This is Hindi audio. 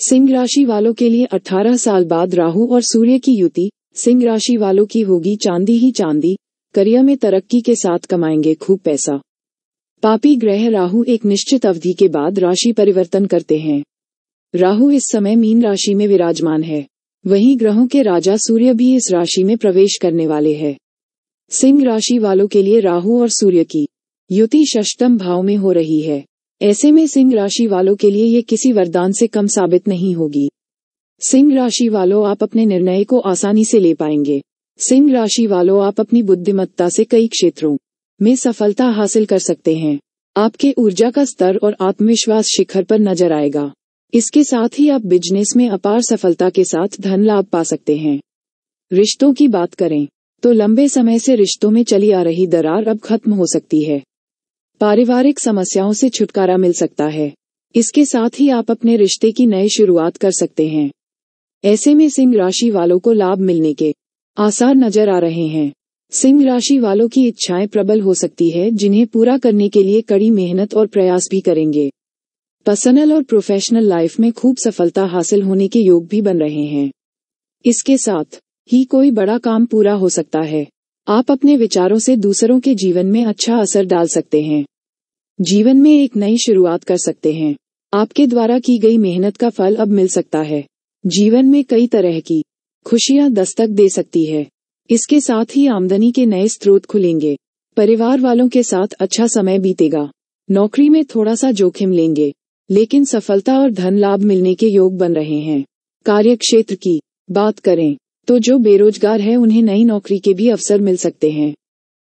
सिंह राशि वालों के लिए 18 साल बाद राहु और सूर्य की युति। सिंह राशि वालों की होगी चांदी ही चांदी। करियर में तरक्की के साथ कमाएँगे खूब पैसा। पापी ग्रह राहु एक निश्चित अवधि के बाद राशि परिवर्तन करते हैं। राहु इस समय मीन राशि में विराजमान है। वहीं ग्रहों के राजा सूर्य भी इस राशि में प्रवेश करने वाले हैं। सिंह राशि वालों के लिए राहु और सूर्य की युति षष्टम भाव में हो रही है। ऐसे में सिंह राशि वालों के लिए ये किसी वरदान से कम साबित नहीं होगी। सिंह राशि वालों आप अपने निर्णय को आसानी से ले पाएँगे। सिंह राशि वालों आप अपनी बुद्धिमत्ता से कई क्षेत्रों में सफलता हासिल कर सकते हैं। आपके ऊर्जा का स्तर और आत्मविश्वास शिखर पर नज़र आएगा। इसके साथ ही आप बिज़नेस में अपार सफलता के साथ धन लाभ पा सकते हैं। रिश्तों की बात करें तो लंबे समय से रिश्तों में चली आ रही दरार अब खत्म हो सकती है। पारिवारिक समस्याओं से छुटकारा मिल सकता है। इसके साथ ही आप अपने रिश्ते की नई शुरुआत कर सकते हैं। ऐसे में सिंह राशि वालों को लाभ मिलने के आसार नज़र आ रहे हैं। सिंह राशि वालों की इच्छाएँ प्रबल हो सकती है, जिन्हें पूरा करने के लिए कड़ी मेहनत और प्रयास भी करेंगे। पर्सनल और प्रोफेशनल लाइफ में खूब सफलता हासिल होने के योग भी बन रहे हैं। इसके साथ ही कोई बड़ा काम पूरा हो सकता है। आप अपने विचारों से दूसरों के जीवन में अच्छा असर डाल सकते हैं। जीवन में एक नई शुरुआत कर सकते हैं। आपके द्वारा की गई मेहनत का फल अब मिल सकता है। जीवन में कई तरह की खुशियाँ दस्तक दे सकती है। इसके साथ ही आमदनी के नए स्रोत खुलेंगे। परिवार वालों के साथ अच्छा समय बीतेगा। नौकरी में थोड़ा सा जोखिम लेंगे। लेकिन सफलता और धन लाभ मिलने के योग बन रहे हैं। कार्य क्षेत्र की बात करें। तो जो बेरोजगार है उन्हें नई नौकरी के भी अवसर मिल सकते हैं।